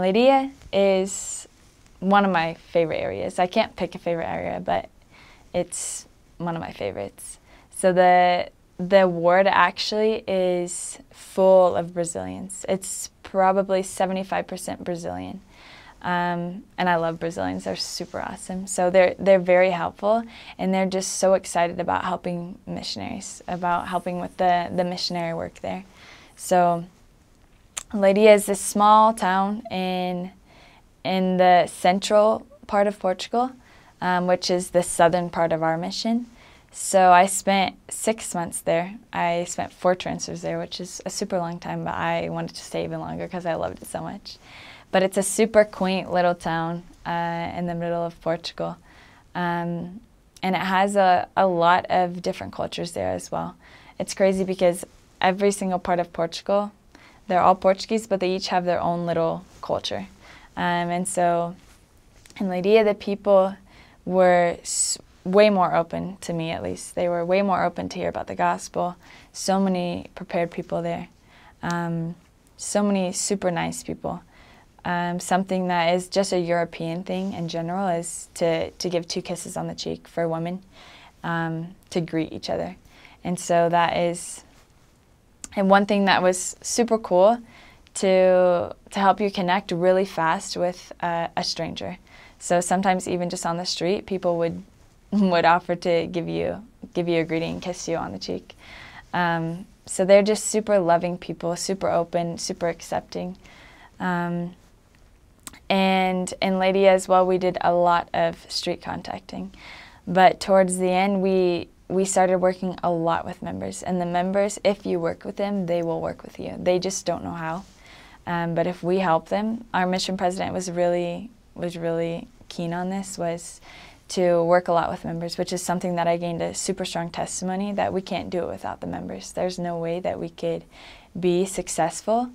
Leiria is one of my favorite areas. I can't pick a favorite area, but it's one of my favorites. So the the ward actually is full of Brazilians. It's probably 75% Brazilian. Um, and I love Brazilians. They're super awesome. So they're they're very helpful, and they're just so excited about helping missionaries, about helping with the the missionary work there. So Leiria is this small town in in the central part of Portugal, um, which is the southern part of our mission. So I spent six months there. I spent four transfers there, which is a super long time, but I wanted to stay even longer because I loved it so much. But it's a super quaint little town uh, in the middle of Portugal. Um, and it has a, a lot of different cultures there as well. It's crazy because every single part of Portugal, they're all Portuguese, but they each have their own little culture. Um, and so in Leiria, the people were way more open to me at least. They were way more open to hear about the gospel. So many prepared people there. Um, so many super nice people. Um, something that is just a European thing in general is to, to give two kisses on the cheek for women um, to greet each other. And so that is, and one thing that was super cool to, to help you connect really fast with uh, a stranger. So sometimes even just on the street, people would would offer to give you give you a greeting, and kiss you on the cheek. Um, so they're just super loving people, super open, super accepting. Um, and in Leiria as well, we did a lot of street contacting. But towards the end, we we started working a lot with members. And the members, if you work with them, they will work with you. They just don't know how. Um, but if we help them, our mission president was really was really keen on this. Was to work a lot with members, which is something that I gained a super strong testimony that we can't do it without the members. There's no way that we could be successful,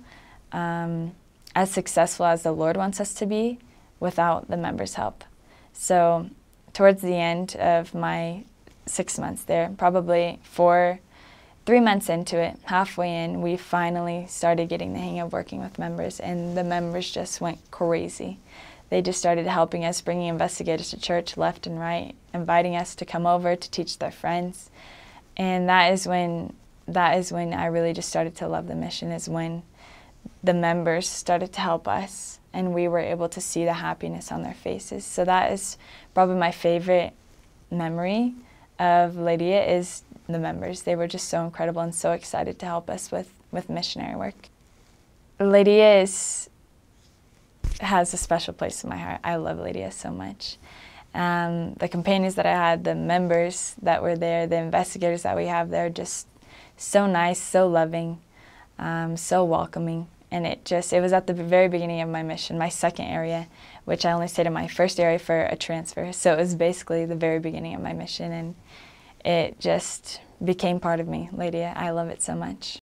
um, as successful as the Lord wants us to be, without the members' help. So, towards the end of my six months there, probably four, three months into it, halfway in, we finally started getting the hang of working with members, and the members just went crazy they just started helping us, bringing investigators to church left and right, inviting us to come over to teach their friends. And that is when that is when I really just started to love the mission is when the members started to help us and we were able to see the happiness on their faces. So that is probably my favorite memory of Leiria is the members. They were just so incredible and so excited to help us with, with missionary work. Leiria is has a special place in my heart. I love Leiria so much. Um, the companions that I had, the members that were there, the investigators that we have there, just so nice, so loving, um, so welcoming. And it just, it was at the very beginning of my mission, my second area, which I only stayed in my first area for a transfer. So it was basically the very beginning of my mission. And it just became part of me, Leiria. I love it so much.